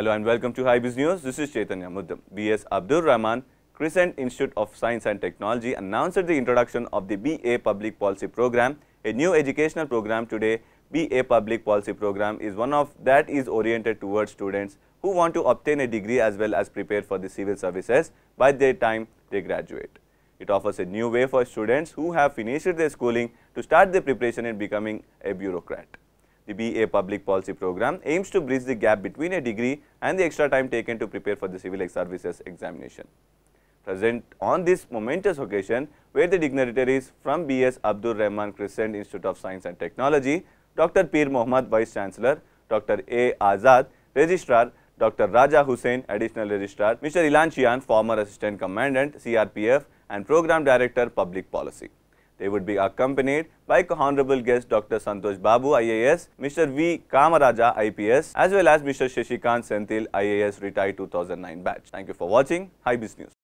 Hello and welcome to Hybiz News. This is Chaitanya Muddam. B.S. Abdur Rahman, Crescent Institute of Science and Technology announced the introduction of the BA Public Policy Program, a new educational program today. BA Public Policy Program is one of that is oriented towards students who want to obtain a degree as well as prepare for the civil services by the time they graduate. It offers a new way for students who have finished their schooling to start their preparation in becoming a bureaucrat. The BA Public Policy Program aims to bridge the gap between a degree and the extra time taken to prepare for the civil services examination. Present on this momentous occasion were the dignitaries from BS Abdur Rahman Crescent Institute of Science and Technology, Dr. Peer Mohamed Vice Chancellor, Dr. A. Azad, Registrar, Dr. Raja Hussain, Additional Registrar, Mr. Ilanchezhian, former Assistant Commandant, CRPF and Program Director, Public Policy. They would be accompanied by Honorable guest Dr. Santhosh Babu, IAS, Mr. V. Kamaraja, IPS, as well as Mr. Shashikanth Senthil, IAS, retired 2009 batch. Thank you for watching Hybiz News.